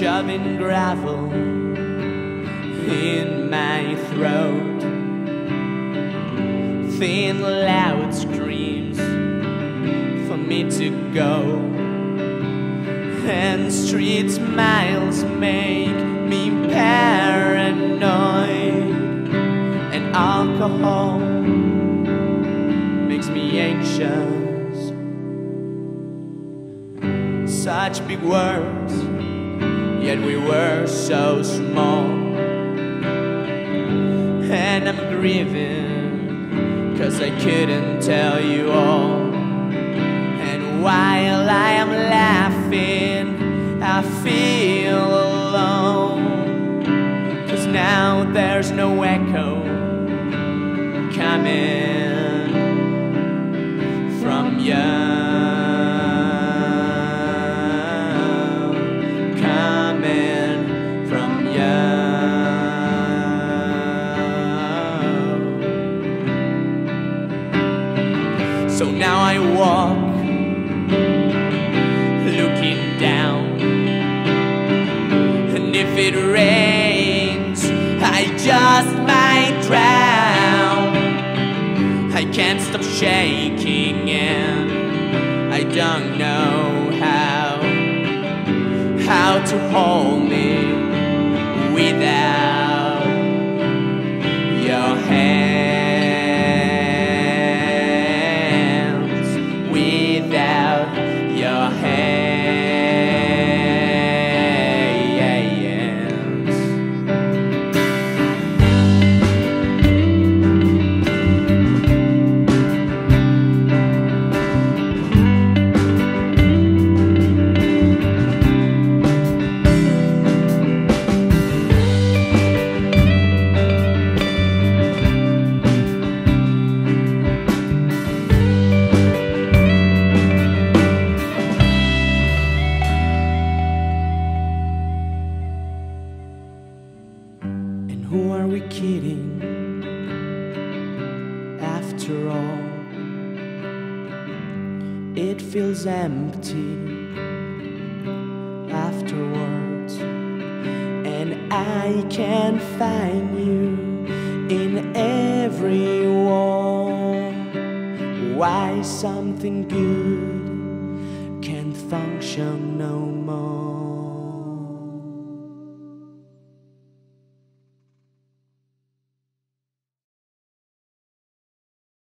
shoving gravel in my throat. Thin, loud screams for me to go. And street miles make me paranoid. And alcohol makes me anxious. Such big words, yet we were so small. And I'm grieving, cause I couldn't tell you all. And while I am laughing, I feel alone. Cause now there's no echo coming So now I walk looking down. And if it rains, I just might drown. I can't stop shaking and I don't know how how to hold me without who are we kidding? After all, it feels empty afterwards, and I can find you in every wall. Why something good can't function no more?